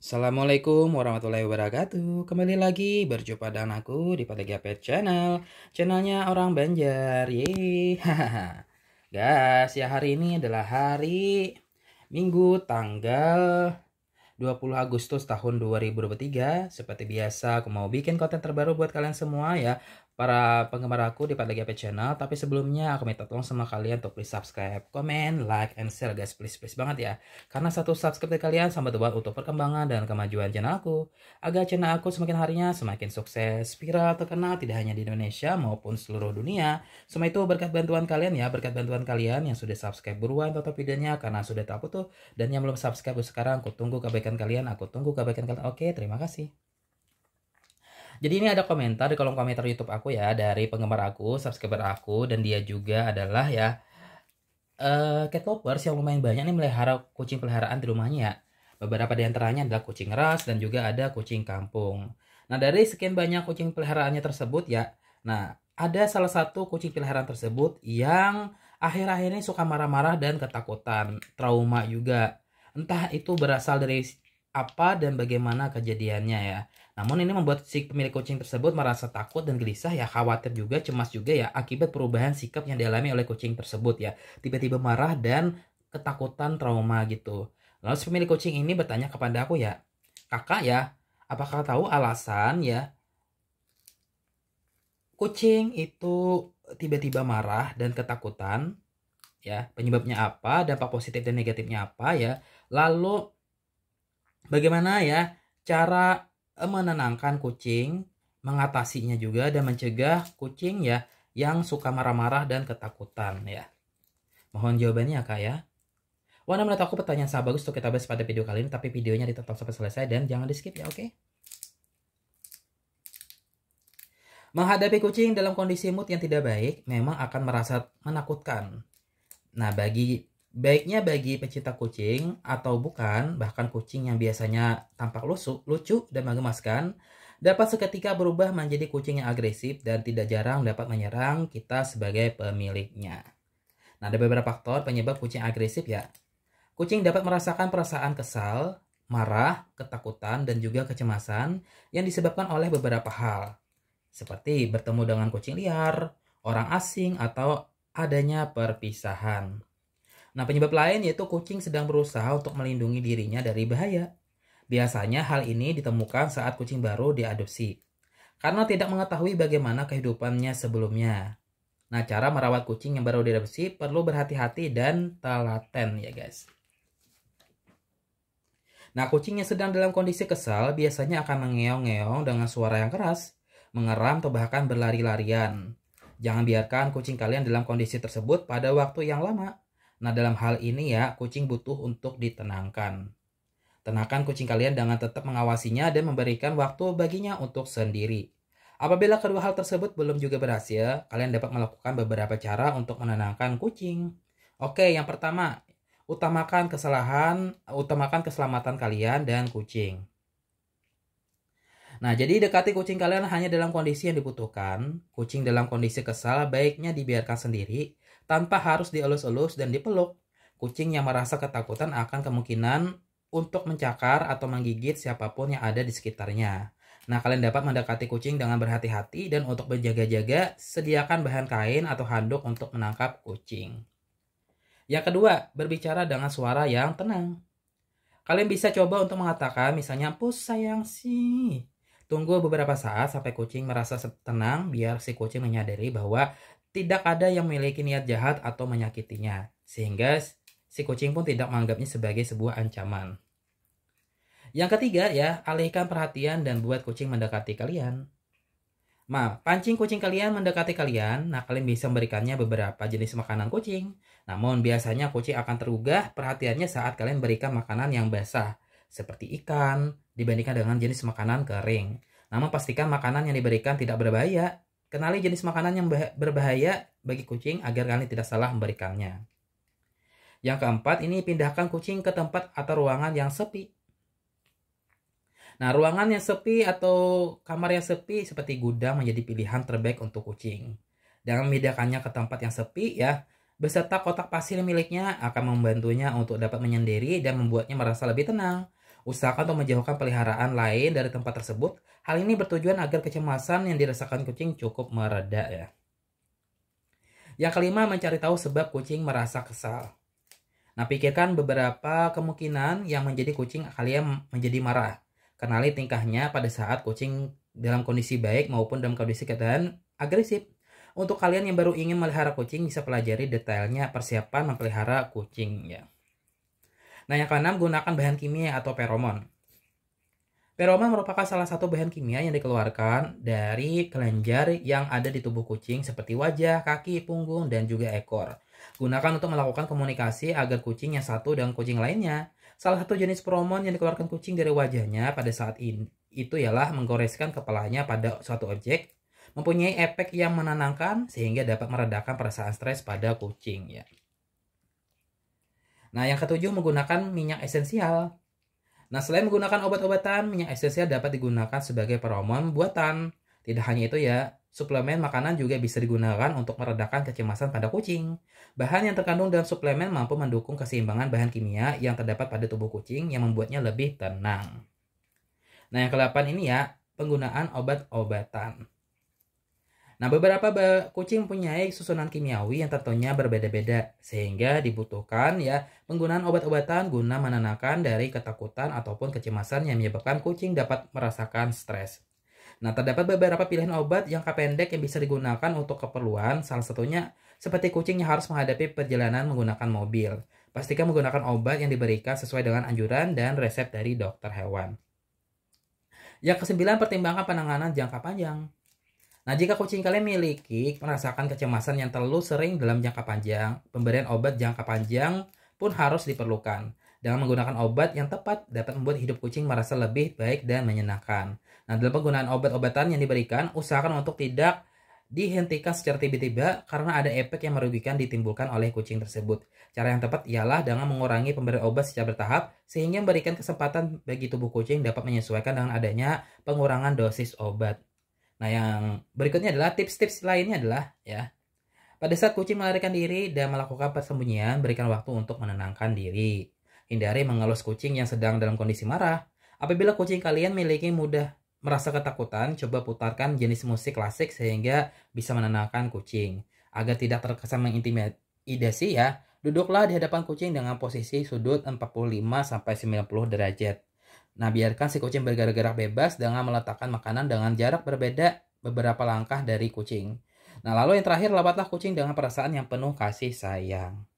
Assalamualaikum warahmatullahi wabarakatuh. Kembali lagi berjumpa dengan aku di Pada Pet Channel. Channelnya orang Banjar. Yeay. Guys ya hari ini adalah hari Minggu tanggal 20 Agustus tahun 2023 Seperti biasa aku mau bikin konten terbaru buat kalian semua ya para penggemar aku di Pada GP Channel. Tapi sebelumnya aku minta tolong sama kalian untuk please subscribe, comment, like, and share guys. Please, please banget ya. Karena satu subscribe dari kalian sama buat untuk perkembangan dan kemajuan channel aku. Agar channel aku semakin harinya semakin sukses, viral, terkenal tidak hanya di Indonesia maupun seluruh dunia. Semua itu berkat bantuan kalian ya, berkat bantuan kalian yang sudah subscribe buruan tonton videonya karena sudah tahu tuh. Dan yang belum subscribe sekarang aku tunggu kebaikan kalian, aku tunggu kebaikan kalian. Oke, terima kasih. Jadi ini ada komentar di kolom komentar YouTube aku ya dari penggemar aku, subscriber aku dan dia juga adalah ya uh, cat lovers yang lumayan banyak nih melihara kucing peliharaan di rumahnya ya. Beberapa di antaranya adalah kucing ras dan juga ada kucing kampung. Nah, dari sekian banyak kucing peliharaannya tersebut ya, nah ada salah satu kucing peliharaan tersebut yang akhir-akhir ini suka marah-marah dan ketakutan, trauma juga. Entah itu berasal dari apa dan bagaimana kejadiannya ya. Namun ini membuat si pemilik kucing tersebut merasa takut dan gelisah ya, khawatir juga, cemas juga ya akibat perubahan sikap yang dialami oleh kucing tersebut ya. Tiba-tiba marah dan ketakutan trauma gitu. Lalu si pemilik kucing ini bertanya kepada aku ya, kakak ya, apakah tahu alasan ya kucing itu tiba-tiba marah dan ketakutan ya penyebabnya apa dampak positif dan negatifnya apa ya lalu bagaimana ya cara menenangkan kucing, mengatasinya juga dan mencegah kucing ya yang suka marah-marah dan ketakutan ya. Mohon jawabannya ya kak ya. Wah, menurut aku pertanyaan sangat bagus untuk kita bahas pada video kali ini, tapi videonya ditonton sampai selesai dan jangan di skip ya, oke? Menghadapi kucing dalam kondisi mood yang tidak baik memang akan merasa menakutkan. Nah, bagi Baiknya bagi pecinta kucing atau bukan, bahkan kucing yang biasanya tampak lucu, lucu dan menggemaskan, dapat seketika berubah menjadi kucing yang agresif dan tidak jarang dapat menyerang kita sebagai pemiliknya. Nah, ada beberapa faktor penyebab kucing agresif ya. Kucing dapat merasakan perasaan kesal, marah, ketakutan, dan juga kecemasan yang disebabkan oleh beberapa hal. Seperti bertemu dengan kucing liar, orang asing, atau adanya perpisahan. Nah, penyebab lain yaitu kucing sedang berusaha untuk melindungi dirinya dari bahaya. Biasanya hal ini ditemukan saat kucing baru diadopsi. Karena tidak mengetahui bagaimana kehidupannya sebelumnya. Nah, cara merawat kucing yang baru diadopsi perlu berhati-hati dan telaten ya guys. Nah, kucing yang sedang dalam kondisi kesal biasanya akan mengeong-ngeong dengan suara yang keras, mengeram atau bahkan berlari-larian. Jangan biarkan kucing kalian dalam kondisi tersebut pada waktu yang lama. Nah, dalam hal ini ya, kucing butuh untuk ditenangkan. Tenangkan kucing kalian dengan tetap mengawasinya dan memberikan waktu baginya untuk sendiri. Apabila kedua hal tersebut belum juga berhasil, kalian dapat melakukan beberapa cara untuk menenangkan kucing. Oke, yang pertama, utamakan kesalahan, utamakan keselamatan kalian dan kucing. Nah, jadi dekati kucing kalian hanya dalam kondisi yang dibutuhkan. Kucing dalam kondisi kesal baiknya dibiarkan sendiri tanpa harus dielus-elus dan dipeluk. Kucing yang merasa ketakutan akan kemungkinan untuk mencakar atau menggigit siapa pun yang ada di sekitarnya. Nah, kalian dapat mendekati kucing dengan berhati-hati dan untuk berjaga-jaga, sediakan bahan kain atau handuk untuk menangkap kucing. Yang kedua, berbicara dengan suara yang tenang. Kalian bisa coba untuk mengatakan misalnya, pus sayang sih. Tunggu beberapa saat sampai kucing merasa tenang biar si kucing menyadari bahwa tidak ada yang memiliki niat jahat atau menyakitinya, sehingga si kucing pun tidak menganggapnya sebagai sebuah ancaman. Yang ketiga ya, alihkan perhatian dan buat kucing mendekati kalian. Ma, pancing kucing kalian mendekati kalian, nah kalian bisa memberikannya beberapa jenis makanan kucing. Namun biasanya kucing akan terugah perhatiannya saat kalian berikan makanan yang basah, seperti ikan, dibandingkan dengan jenis makanan kering. Namun pastikan makanan yang diberikan tidak berbahaya Kenali jenis makanan yang berbahaya bagi kucing agar kalian tidak salah memberikannya. Yang keempat, ini pindahkan kucing ke tempat atau ruangan yang sepi. Nah, ruangan yang sepi atau kamar yang sepi seperti gudang menjadi pilihan terbaik untuk kucing. Dengan memindahkannya ke tempat yang sepi ya, beserta kotak pasir miliknya akan membantunya untuk dapat menyendiri dan membuatnya merasa lebih tenang. Usahakan untuk menjauhkan peliharaan lain dari tempat tersebut. Hal ini bertujuan agar kecemasan yang dirasakan kucing cukup mereda ya. Yang kelima, mencari tahu sebab kucing merasa kesal. Nah, pikirkan beberapa kemungkinan yang menjadi kucing kalian menjadi marah. Kenali tingkahnya pada saat kucing dalam kondisi baik maupun dalam kondisi keadaan agresif. Untuk kalian yang baru ingin melihara kucing bisa pelajari detailnya persiapan memelihara kucing ya. Nah, yang keenam gunakan bahan kimia atau feromon. Feromon merupakan salah satu bahan kimia yang dikeluarkan dari kelenjar yang ada di tubuh kucing seperti wajah, kaki, punggung, dan juga ekor. Gunakan untuk melakukan komunikasi agar kucing yang satu dengan kucing lainnya. Salah satu jenis feromon yang dikeluarkan kucing dari wajahnya pada saat ini itu ialah menggoreskan kepalanya pada suatu objek, mempunyai efek yang menenangkan sehingga dapat meredakan perasaan stres pada kucing ya. Nah, yang ketujuh menggunakan minyak esensial. Nah, selain menggunakan obat-obatan, minyak esensial dapat digunakan sebagai feromon buatan. Tidak hanya itu ya, suplemen makanan juga bisa digunakan untuk meredakan kecemasan pada kucing. Bahan yang terkandung dalam suplemen mampu mendukung keseimbangan bahan kimia yang terdapat pada tubuh kucing yang membuatnya lebih tenang. Nah, yang ke-8 ini ya, penggunaan obat-obatan. Nah, beberapa kucing mempunyai susunan kimiawi yang tentunya berbeda-beda, sehingga dibutuhkan ya penggunaan obat-obatan guna menenangkan dari ketakutan ataupun kecemasan yang menyebabkan kucing dapat merasakan stres. Nah, terdapat beberapa pilihan obat jangka pendek yang bisa digunakan untuk keperluan, salah satunya seperti kucing yang harus menghadapi perjalanan menggunakan mobil. Pastikan menggunakan obat yang diberikan sesuai dengan anjuran dan resep dari dokter hewan. Yang kesembilan, pertimbangkan penanganan jangka panjang. Nah, jika kucing kalian memiliki merasakan kecemasan yang terlalu sering dalam jangka panjang, pemberian obat jangka panjang pun harus diperlukan. Dengan menggunakan obat yang tepat dapat membuat hidup kucing merasa lebih baik dan menyenangkan. Nah, dalam penggunaan obat-obatan yang diberikan, usahakan untuk tidak dihentikan secara tiba-tiba karena ada efek yang merugikan ditimbulkan oleh kucing tersebut. Cara yang tepat ialah dengan mengurangi pemberian obat secara bertahap sehingga memberikan kesempatan bagi tubuh kucing dapat menyesuaikan dengan adanya pengurangan dosis obat. Nah, yang berikutnya adalah tips-tips lainnya adalah ya. Pada saat kucing melarikan diri dan melakukan persembunyian, berikan waktu untuk menenangkan diri. Hindari mengelus kucing yang sedang dalam kondisi marah. Apabila kucing kalian memiliki mudah merasa ketakutan, coba putarkan jenis musik klasik sehingga bisa menenangkan kucing. Agar tidak terkesan mengintimidasi ya, duduklah di hadapan kucing dengan posisi sudut 45 sampai 90 derajat. Nah, biarkan si kucing bergerak-gerak bebas dengan meletakkan makanan dengan jarak berbeda beberapa langkah dari kucing. Nah, lalu yang terakhir, rawatlah kucing dengan perasaan yang penuh kasih sayang.